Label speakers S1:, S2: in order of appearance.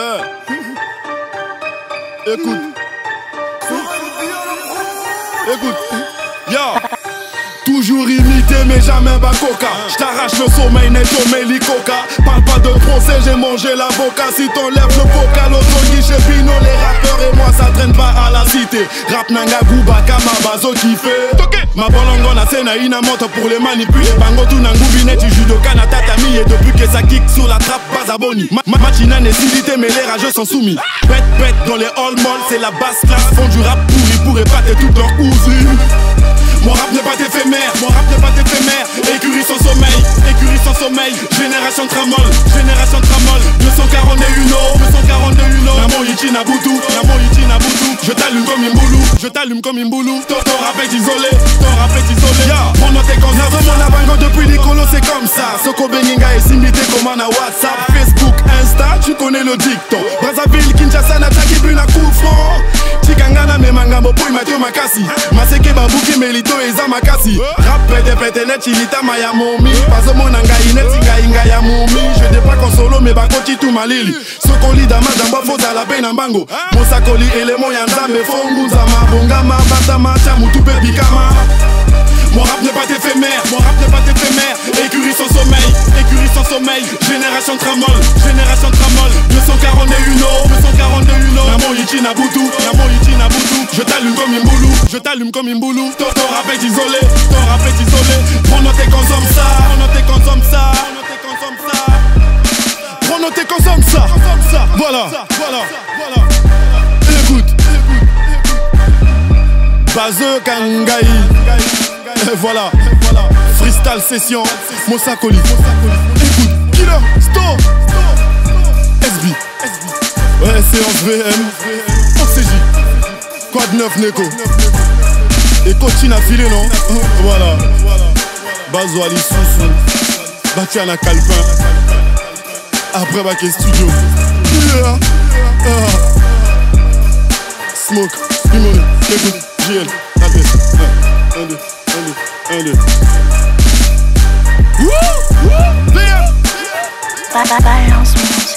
S1: Eh. Écoute. Écoute. Yo. Toujours imité mais jamais bacoca J't'arrache le sommeil net au coca Parle pas de procès j'ai mangé l'avocat Si t'enlèves le vocal au guichet Pino les rappeurs et moi ça traîne pas à la cité Rap nanga guba kama bazo kiffé Ma bolongo na sena ina moto pour les manipuler. Bango tout nangubi net judoka na tatami Et depuis que ça kick sur la trappe bazaboni Ma, ma machina nécessité mais les rageux sont soumis. Pète pète dans les hall malls c'est la basse classe. Font du rap pourri pour épater toute leur cousine mon rap n'est pas éphémère, mon rap n'est pas éphémère. Écurie sans sommeil, écurie sans sommeil. Génération tramol, génération tramol. 241 241 Namo Ichi Nabutu, je t'allume comme Imboulou Ton, ton rap est isolé, ton rap est isolé. Yeah. Est comme ça, mon abango depuis Nicolo c'est comme ça. Soko Beninga est simité comme un WhatsApp Facebook, Insta, tu connais le dicton. Brazzaville, Kinshasa, Nataki, Buna, coup franc Chikangana, Memangambo, Pouy, Mathieu Makasi Maseke, Babuki, Melito, Eza Makasi Rap, pete, pete, net, chilita, maya, momi Bazomona, ngai, net, ngai, ngai, tout malili Sokoli, dama, damba, fota, la peine, mbango Mosakoli, élément, ya, nzambe, fonguza, mabongama, batama, chamutu, pe, bikama mon rap n'est pas éphémère, mon rap n'est pas éphémère. Écurie sans sommeil, écurie sans sommeil. Génération tramol, génération tramol. 241 241 Namo Ichi Nabutu, Namo Ichi Nabutu Je t'allume comme Imboulou, je t'allume comme Imboulou ton, rap est isolé, ton rap est isolé. Prends note ça, voilà, voilà, voilà. Écoute, Baze Kangai. Voilà, freestyle session, Mosakoli. Écoute, Killer, stop, SB, ouais, séance VM, OCJ, Quad 9 Neko. Et continue à filer, non? Voilà, Bazoali Soussou, Batiana Calpin, après Baké Studio. Yeah. Ah. Smoke, Limone, écoute, JL, la tête. Un, deux. Un, deux.
S2: Wouh! Wouh! Balance-moi.